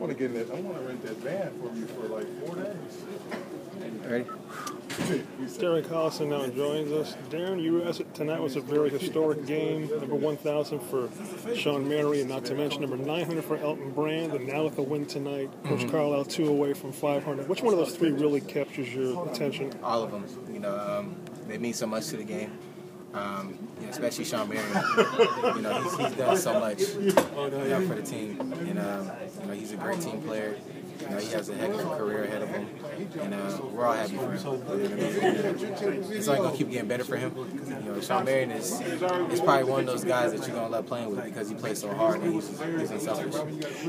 want to get in that. I want to rent that van for you for like four days. Ready? Darren Collison now joins us. Darren, you asked it tonight was a very historic game. Number 1,000 for Shawn Marion, and not to mention number 900 for Elton Brand. And now with the win tonight, Coach Mm-hmm. Carlisle two away from 500. Which one of those three really captures your attention? All of them. You know, um, they mean so much to the game. Um, you know, especially Shawn Marion. you know, he's, he's done so much you know, for the team, and um, you know, he's a great team player. He has a heck of a career ahead of him, and uh, we're all happy for him. It's only gonna keep getting better for him. You know, Shawn Marion is is probably one of those guys that you're gonna love playing with because he plays so hard and he's, he's unselfish.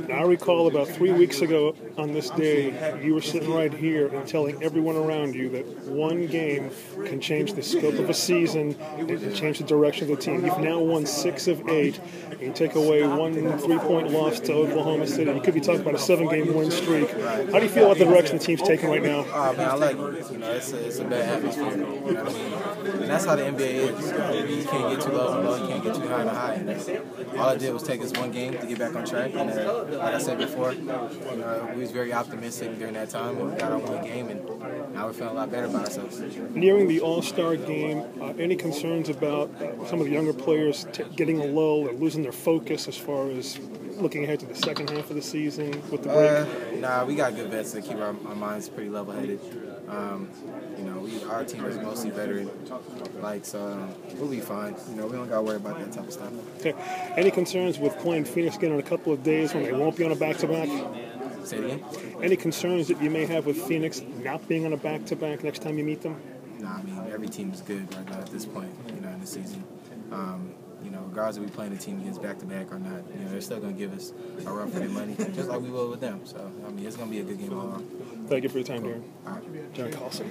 Now, I recall about three weeks ago on this day, you were sitting right here and telling everyone around you that one game can change the scope of a season and change the direction of the team. You've now won six of eight. You take away one three-point loss to Oklahoma City. You could be talking about a seven-game win streak. How do you feel about the direction the team's taking right now? Oh man, I like it. You know, it's a, it's a bad atmosphere. And that's how the NBA is. You, can't get too low and low. You can't get too high and high. And all I did was take this one game to get back on track. And uh, like I said before, you know, we was very optimistic during that time, and we got on one game, and now we're feeling a lot better about ourselves. Nearing the All-Star game, uh, any concerns about uh, some of the younger players t- getting a lull or losing their focus as far as looking ahead to the second half of the season with the break? Uh, nah, we got good vets that keep our, our minds pretty level-headed. Um, you know, we our team is mostly veteran, like so um, we'll be fine. You know, we don't got to worry about that type of stuff. Okay. Any concerns with playing Phoenix again in a couple of days when they won't be on a back-to-back? Say it again. Any concerns that you may have with Phoenix not being on a back-to-back next time you meet them? Nah, I mean every team is good right now at this point. You know, in the season. Um, you know, regardless if we playing a team against back to back or not, you know, they're still gonna give us a run for their money, just like we will with them. So I mean, it's gonna be a good game all. Thank you for your time, Darren. All right. Darren Collison.